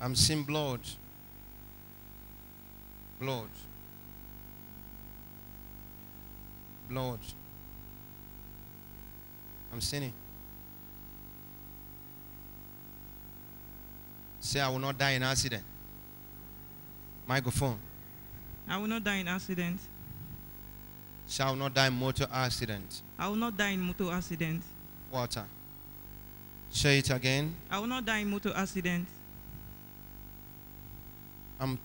I'm seeing blood. Blood. Blood. I'm seeing it. Say, I will not die in accident. Microphone. I will not die in accident. Say, I will not die in motor accident. I will not die in motor accident. Water. Say it again. I will not die in motor accident. I'm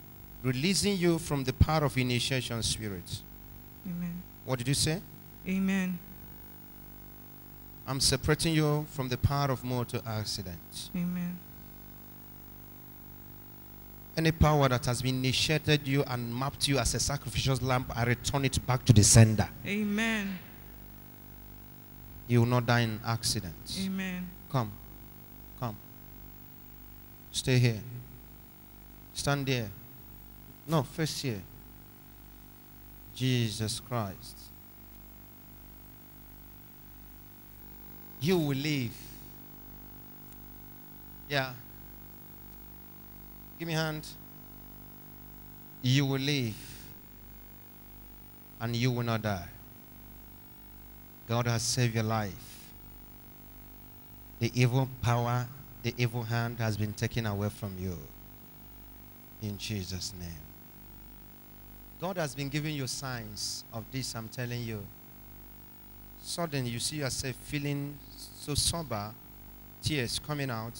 releasing you from the power of initiation spirits. Amen. What did you say? Amen. I'm separating you from the power of motor accident. Amen. Any power that has been initiated you and mapped you as a sacrificial lamb, I return it back to the sender. Amen. You will not die in accidents. Amen. Come. Come. Stay here. Stand there. No, face here. Jesus Christ. You will live. Yeah. Give me a hand. You will live. And you will not die. God has saved your life. The evil power, the evil hand has been taken away from you. In Jesus' name. God has been giving you signs of this, I'm telling you. Suddenly you see yourself feeling so sober, tears coming out.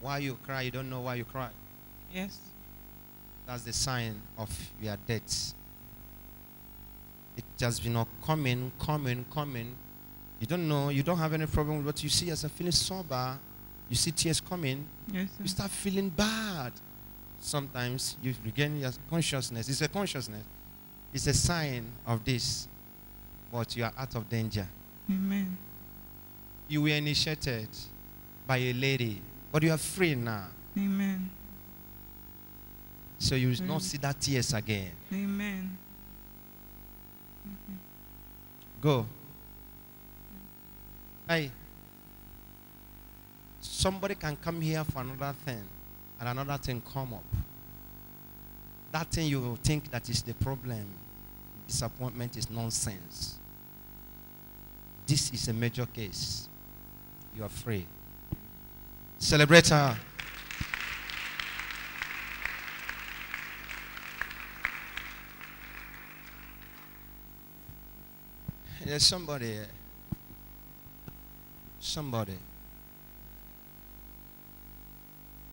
Why you cry, you don't know why you cry. Yes. That's the sign of your death. It has been coming, coming, coming. You don't know, you don't have any problem with what you see yourself feeling sober. You see tears coming, Yes. you start feeling bad. Sometimes you regain your consciousness. It's a consciousness. It's a sign of this. But you are out of danger. Amen. You were initiated by a lady, but you are free now. Amen. So you will not see that tears again. Amen. Go. Hey. Somebody can come here for another thing, and another thing come up. That thing you think that is the problem. Disappointment is nonsense. This is a major case. You are free. Celebrate her. There's somebody. Somebody.